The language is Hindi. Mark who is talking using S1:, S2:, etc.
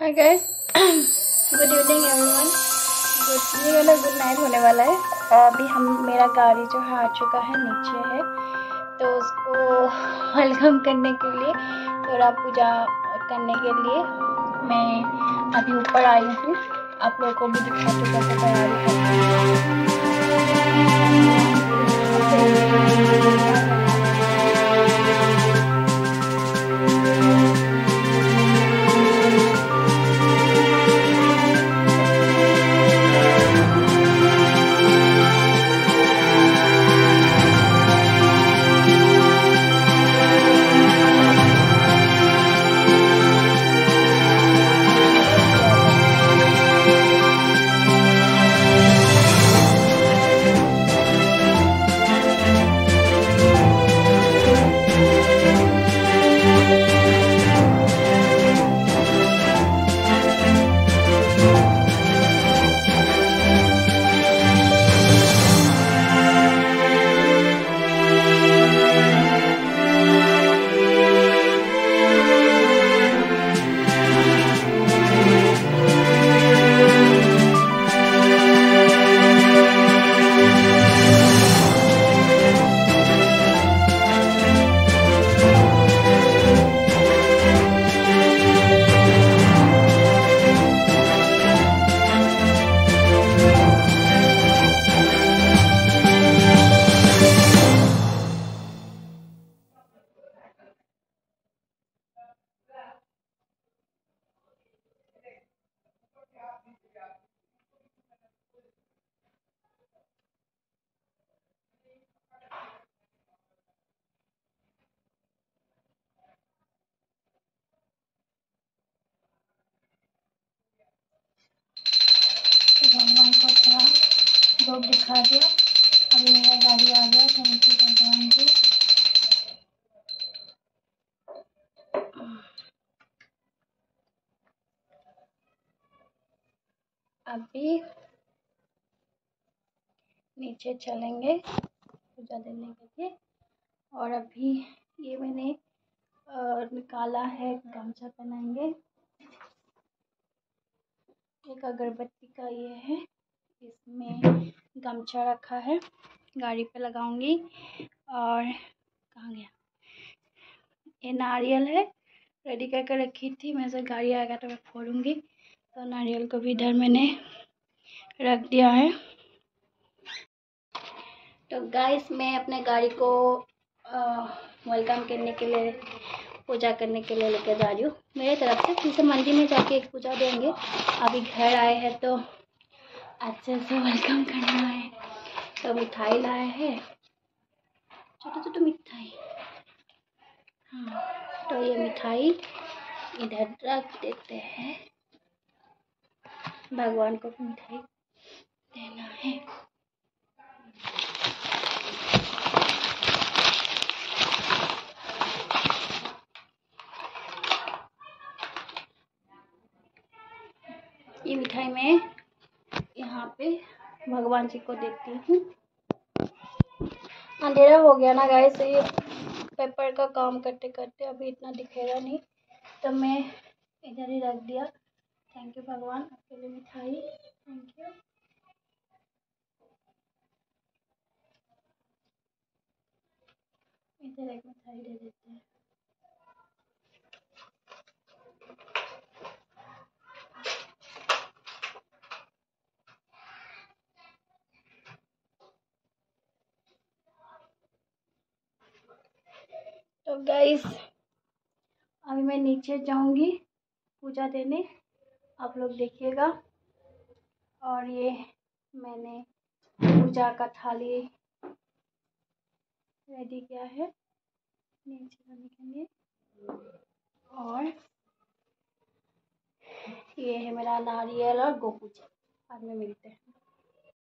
S1: Hi guys good evening everyone good ये वाला गुड नाइट होने वाला है। अभी हम, मेरा गाड़ी जो है आ चुका है, नीचे है। तो उसको वेलकम करने के लिए, थोड़ा पूजा करने के लिए मैं अभी ऊपर आई हूँ। आप लोगों को भी दिखाते कैसे तैयारी करती भोग दिखा दिया। अभी मेरा गाड़ी आ गया थैंक यू भगवान जी। अभी नीचे चलेंगे पूजा देने के लिए। और अभी ये मैंने निकाला है, गमछा पहनाएँगे। एक अगरबत्ती का ये है, इसमें गमछा रखा है। गाड़ी पे लगाऊँगी और कहाँ गया? ये नारियल है। रेडी करके रखी थी। मैं से गाड़ी आएगा तो मैं फोड़ूँगी। तो नारियल को भी इधर मैंने रख दिया है। तो गाइस मैं अपने गाड़ी को वेलकम करने के लिए, पूजा करने के लिए लेकर जा रही हूँ। मेरे तरफ़ से फिर से मंदिर में जाके एक पूजा देंगे। अभी घर आए हैं तो अच्छे से वेलकम करना है। तो मिठाई लाए हैं। छोटा छोटे मिठाई। हाँ तो ये मिठाई इधर रख देते हैं। भगवान को मिठाई देना है। ये मिठाई मैं यहाँ पे भगवान जी को देती हूँ। अंधेरा हो गया ना गाय से ये पेपर का काम करते करते अभी इतना दिखेगा नहीं। तो मैं इधर ही रख दिया। थैंक यू भगवान। आपके लिए मिठाई थैंक यू इधर एक मिठाई दे देते हैं। तो गाइस अभी मैं नीचे जाऊँगी पूजा देने। आप लोग देखिएगा। और ये मैंने पूजा का थाली रेडी किया है नीचे जाने के लिए। और ये है मेरा नारियल और गोपूजा बाद में मिलते हैं।